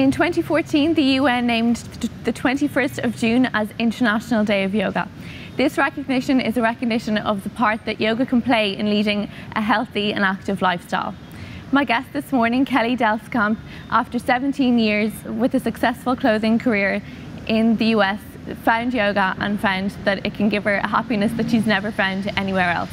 In 2014, the UN named the 21st of June as International Day of Yoga. This recognition is a recognition of the part that yoga can play in leading a healthy and active lifestyle. My guest this morning, Kellie Delkeskamp, after 17 years with a successful clothing career in the US, found yoga and found that it can give her a happiness that she's never found anywhere else.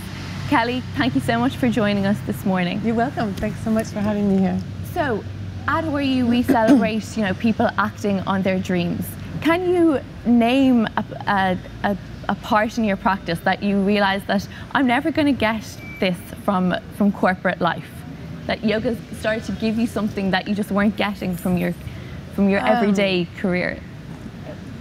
Kellie, thank you so much for joining us this morning. You're welcome. Thanks so much for having me here. So, at Horyou, we celebrate, you know, people acting on their dreams. Can you name a, a, a, a part in your practice that you realize that I'm never going to get this from, from corporate life? that yoga started to give you something that you just weren't getting from your from your um, everyday career?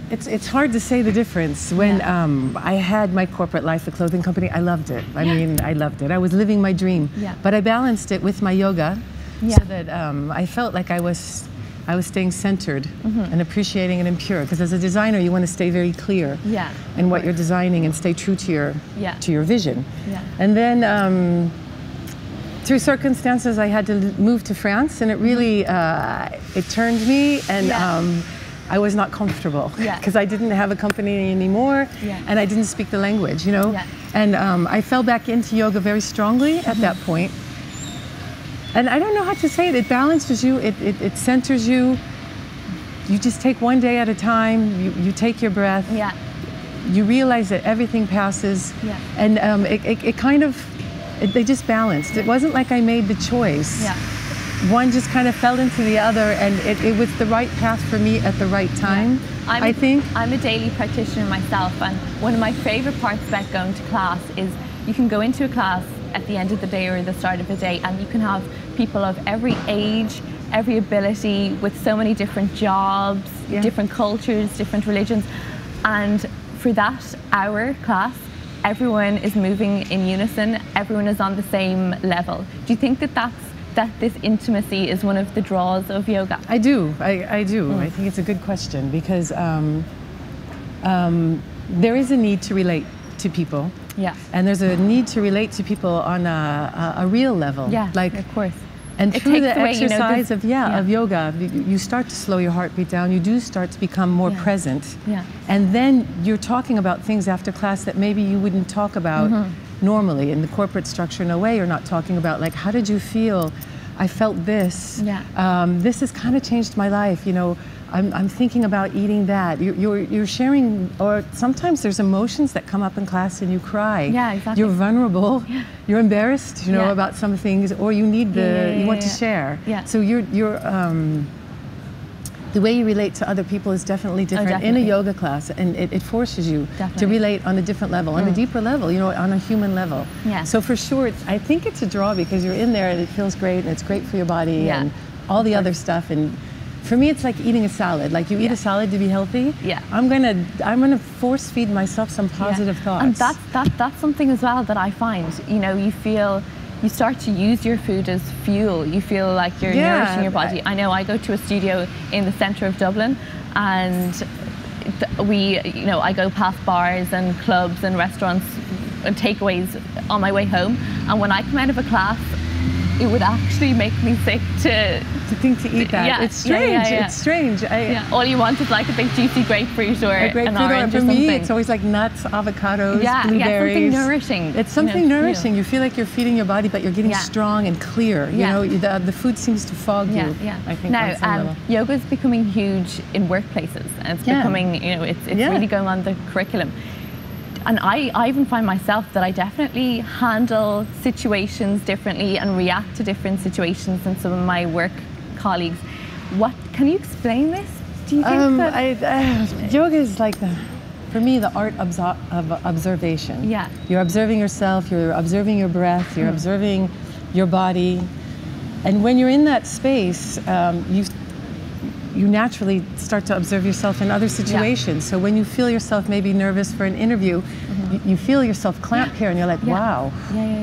It's, it's hard to say the difference. When yeah. um, I had my corporate life, the clothing company, I loved it. I yeah. mean, I loved it. I was living my dream. Yeah. But I balanced it with my yoga so that um, I felt like I was I was staying centered mm -hmm. and appreciating and pure. Because as a designer, you want to stay very clear yeah, in what you're designing and stay true to your yeah. to your vision. Yeah. And then um, through circumstances, I had to move to France, and it really uh, it turned me, and yeah. um, I was not comfortable because yeah. I didn't have a company anymore, yeah. and I didn't speak the language, you know. And um, I fell back into yoga very strongly at mm -hmm. that point. And I don't know how to say it. It balances you. It, it, it centers you. You just take one day at a time. You, you take your breath. Yeah. You realize that everything passes. Yeah. And um, it, it, it kind of it, they just balanced. It wasn't like I made the choice. Yeah. One just kind of fell into the other, and it, it was the right path for me at the right time. Yeah. I'm, I think. I'm a daily practitioner myself, and one of my favorite parts about going to class is you can go into a class at the end of the day or the start of the day, and you can have people of every age, every ability, with so many different jobs, yeah. different cultures, different religions, and for that hour class, everyone is moving in unison, everyone is on the same level. Do you think that that's that this intimacy is one of the draws of yoga? I do. I, I do. Mm. I think it's a good question because um, um, there is a need to relate to people. Yeah. And there's a need to relate to people on a, a, a real level. Yeah. Like, of course. And it through the away, exercise you know, of yeah, yeah, of yoga, you start to slow your heartbeat down. You do start to become more yeah. present. Yeah. And then you're talking about things after class that maybe you wouldn't talk about mm -hmm. normally in the corporate structure. In a way, you're not talking about like how did you feel? I felt this. Yeah. Um, this has kind of changed my life. You know, I'm, I'm thinking about eating that. You're, you're, you're, sharing, or sometimes there's emotions that come up in class and you cry. Yeah, exactly. You're vulnerable. Yeah. You're embarrassed, you know, yeah. about some things, or you need the, yeah, you want to share. Yeah. So you're, you're, um, the way you relate to other people is definitely oh, different oh, definitely. in a yoga class, and it, it forces you definitely. to relate on a different level, mm. on a mm. deeper level, you know, on a human level. Yeah. So for sure, I think it's a draw because you're in there and it feels great and it's great for your body yeah. and all the other stuff and for me, it's like eating a salad. Like you eat yeah. a salad to be healthy. Yeah. I'm gonna I'm gonna force feed myself some positive yeah. thoughts. And that's that that's something as well that I find. You know, you feel you start to use your food as fuel. You feel like you're yeah, nourishing your body. I know I go to a studio in the centre of Dublin and we, you know, I go past bars and clubs and restaurants and takeaways on my way home. And when I come out of a class, it would actually make me sick to to think to eat that. Yeah, it's strange. Yeah, yeah, it's strange. I, All you want is like a big juicy grapefruit or a grapefruit an orange or, for me, it's always like nuts, avocados, blueberries. Yeah, something nourishing. It's something you know, nourishing. You feel like you're feeding your body, but you're getting strong and clear. You know, the, the food seems to fog you. Yeah, I think now um, yoga is becoming huge in workplaces, and it's becoming you know it's it's really going on the curriculum and I, I even find myself that I definitely handle situations differently and react to different situations than some of my work colleagues. What can you explain this? Do you think um, that I, uh, yoga is like the for me the art of observation. Yeah, you're observing yourself. You're observing your breath. You're mm. observing your body, and when you're in that space, um, you you naturally start to observe yourself in other situations. Yeah. So when you feel yourself maybe nervous for an interview, mm-hmm. you, feel yourself clamp yeah. here and you're like, yeah. wow,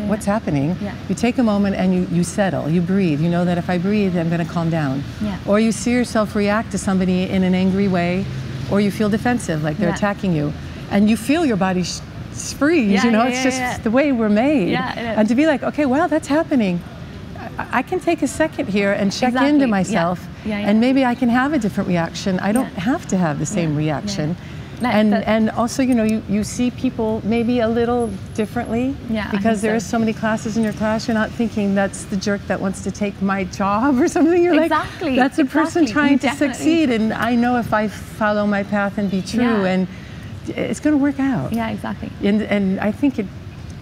what's happening? You take a moment and you, you settle, you breathe. You know that if I breathe, I'm going to calm down. Or you see yourself react to somebody in an angry way, or you feel defensive, like they're attacking you. And you feel your body sh- freeze, you know, it's just the way we're made. And to be like, okay, wow, that's happening. I, I can take a second here and check exactly. into myself Yeah, yeah. And maybe I can have a different reaction. I don't have to have the same reaction. and and also, you know, you, you see people maybe a little differently. Yeah. Because there so. are so many classes in your class, you're not thinking that's the jerk that wants to take my job or something. You're exactly, like, that's a person trying You to definitely- succeed, and I know if I follow my path and be true, Yeah. and it's going to work out. Yeah, exactly. And and I think it.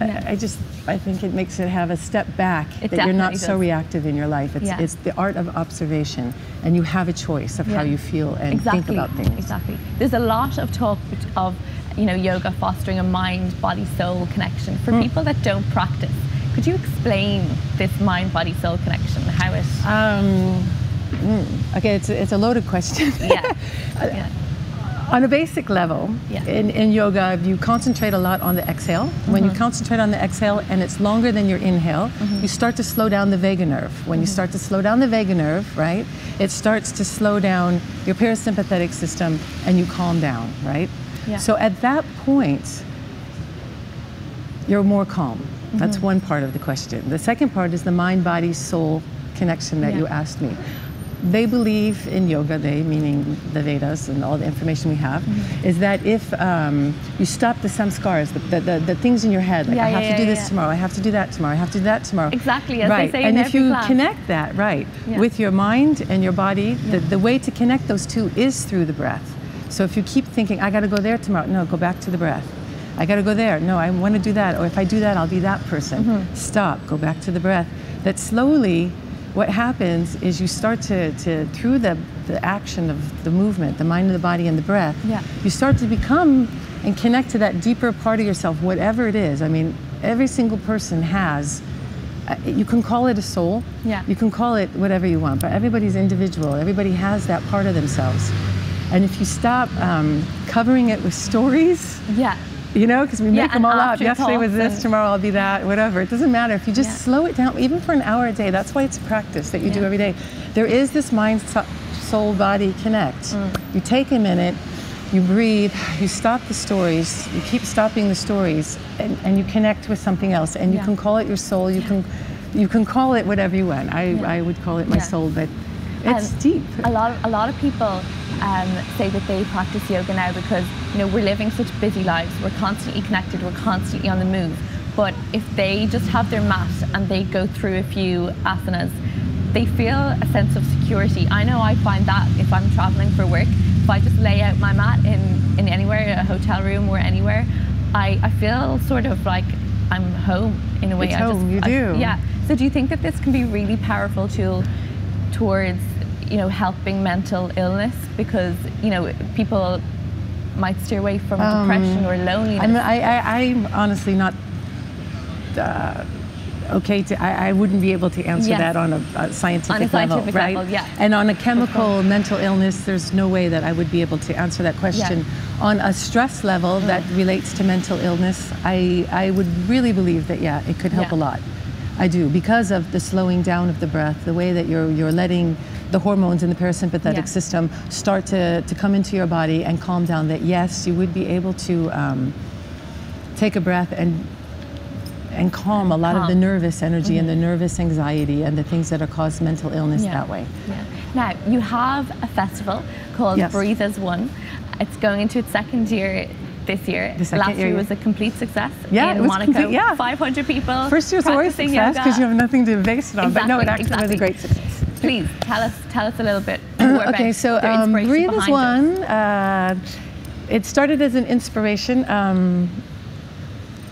Yeah. I just I think it makes it have a step back It that you're not definitely so reactive in your life. It's Yeah. it's the art of observation, and you have a choice of how you feel and exactly. think about things. Exactly. There's a lot of talk of you know yoga fostering a mind body soul connection for Hmm. people that don't practice. Could you explain this mind body soul connection? How it? Um, mm, okay, it's a, it's a loaded question. yeah. yeah. On a basic level, Yeah. in, in yoga, you concentrate a lot on the exhale. When Mm-hmm. you concentrate on the exhale and it's longer than your inhale, Mm-hmm. you start to slow down the vagus nerve. When you start to slow down the vagus nerve, right, it starts to slow down your parasympathetic system and you calm down, right? Yeah. So at that point, you're more calm. That's Mm-hmm. one part of the question. The second part is the mind body soul connection that Yeah. you asked me. They believe in yoga, they meaning the Vedas and all the information we have, Mm-hmm. is that if um, you stop the samskaras, the, the, the, the things in your head, like Yeah, I have yeah, to do yeah, this tomorrow, I have to do that tomorrow, I have to do that tomorrow. Exactly, as they right. and if you class. connect that, right, with your mind and your body, the, the way to connect those two is through the breath. So if you keep thinking, I got to go there tomorrow, no, go back to the breath. I got to go there. No, I want to do that. Or if I do that, I'll be that person. Mm-hmm. Stop. Go back to the breath. That slowly, what happens is you start to, to through the, the action of the movement, the mind and the body and the breath, Yeah. you start to become and connect to that deeper part of yourself, whatever it is. I mean, every single person has. uh, You can call it a soul. Yeah. You can call it whatever you want, but everybody's individual. Everybody has that part of themselves. And if you stop um, covering it with stories, Yeah. You know, because we make Yeah, them all up. Yesterday was this, tomorrow I'll be that, whatever. It doesn't matter. If you just Yeah. slow it down, even for an hour a day, that's why it's a practice that you do every day. There is this mind, soul, body connect. Mm. You take a minute, you breathe, you stop the stories, you keep stopping the stories, and, and you connect with something else. And you Yeah. can call it your soul. You can, you can call it whatever you want. I, Yeah. I would call it my Yeah. soul, but it's Um, deep. A lot, of, a lot of people um, say that they practice yoga now because you know we're living such busy lives. We're constantly connected. We're constantly on the move. But if they just have their mat and they go through a few asanas, they feel a sense of security. I know I find that if I'm traveling for work, if I just lay out my mat in, in anywhere, a hotel room or anywhere, I, I feel sort of like I'm home in a way. It's I just, home, you I- do. yeah. So do you think that this can be a really powerful tool towards you know helping mental illness because you know people might steer away from depression or loneliness? I'm, I, I, I'm honestly not uh, okay to. I, I wouldn't be able to answer Yes. that on a, a scientific, scientific level, right? level, yeah. And on a chemical mental illness, there's no way that I would be able to answer that question. On a stress level Mm. that relates to mental illness, I, I would really believe that yeah, it could help Yeah. a lot. I do because of the slowing down of the breath, the way that you're you're letting the hormones in the parasympathetic Yeah. system start to, to come into your body and calm down. That yes, you would be able to um, take a breath and and calm a lot of the Calm. Mm-hmm. nervous energy and the nervous anxiety and the things that are caused mental illness Yeah. that way. Yeah. Now you have a festival called Yes. Breathe as One. It's going into its second year this year. The second Last year, year was a complete success Yeah, in it was Monaco. complete- yeah. 500 people. First year's always success because you have nothing to base it on. but no, it Exactly, actually was a great success. Please tell us tell us a little bit more about okay, so um, Breathe as One. Uh, it started as an inspiration. Um,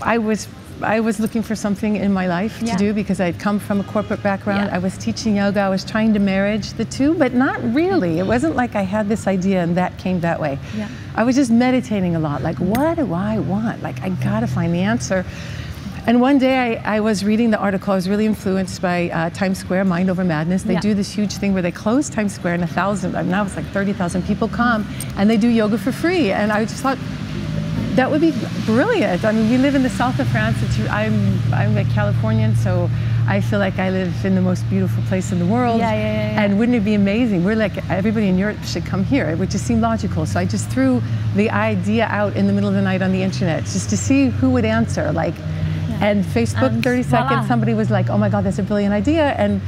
I was I was looking for something in my life Yeah. to do because I'd come from a corporate background. Yeah. I was teaching yoga. I was trying to marriage the two, but not really. It wasn't like I had this idea and that came that way. Yeah. I was just meditating a lot. Like, what do I want? Like, I gotta find the answer. And one day I, I was reading the article. I was really influenced by uh, Times Square, Mind Over Madness. They Yeah. do this huge thing where they close Times Square and a thousand, I mean, now it's like 30,000 people come and they do yoga for free. And I just thought, that would be brilliant. I mean, we live in the south of France. It's, I'm, I'm a Californian, so I feel like I live in the most beautiful place in the world. Yeah, yeah, yeah, yeah. And wouldn't it be amazing? We're like, everybody in Europe should come here. It would just seem logical. So I just threw the idea out in the middle of the night on the internet just to see who would answer. Like, and Facebook, And 30 voila. seconds, somebody was like, oh my God, that's a brilliant idea. And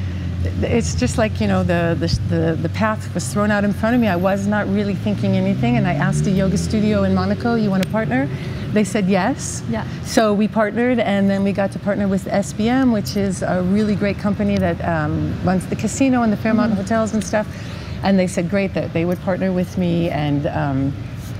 it's just like you know the, the, the the path was thrown out in front of me. I was not really thinking anything, and I asked a yoga studio in Monaco, "You want a partner?" They said yes. Yeah. So we partnered, and then we got to partner with SBM, which is a really great company that um, runs the casino and the Fairmont mm-hmm. hotels and stuff. And they said great that they would partner with me, and um,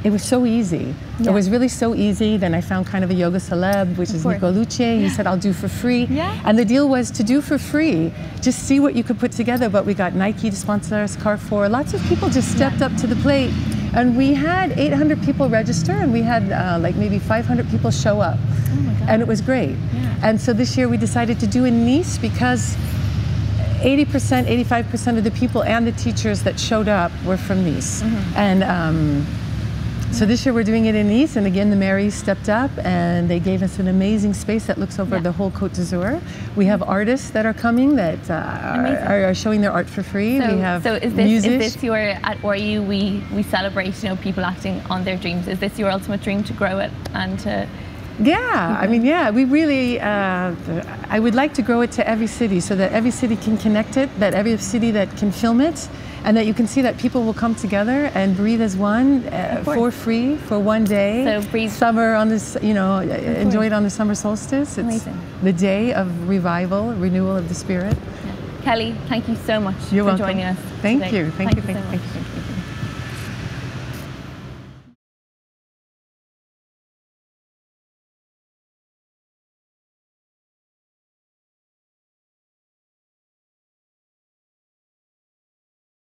it was so easy. Yeah. It was really so easy. Then I found kind of a yoga celeb, which of is course. Nico Luce. Yeah. He said, I'll do for free. Yeah. And the deal was to do for free, just see what you could put together. But we got Nike to sponsor us, Carrefour. Lots of people just stepped yeah. up to the plate and we had 800 people register, and we had uh, like maybe 500 people show up. Oh and it was great. Yeah. And so this year we decided to do in Nice because 80%, 85% of the people and the teachers that showed up were from Nice. Mm-hmm. And um, so this year we're doing it in Nice, and again the Marys stepped up and they gave us an amazing space that looks over yeah. the whole Côte d'Azur. We have artists that are coming that uh, are, are, showing their art for free. So, we have so is this music. is this your at Horyou we we celebrate you know people acting on their dreams. Is this your ultimate dream to grow it and to yeah, I mean, yeah, we really, uh, I would like to grow it to every city so that every city can connect it, that every city that can film it, and that you can see that people will come together and breathe as one uh, for free for one day. So breathe. Summer on this, you know, enjoy it on the summer solstice. It's Amazing. the day of revival, renewal of the spirit. Yeah. Kellie, thank you so much You're for welcome. joining us. Thank today. you. Thank, thank you. you thank, so thank you.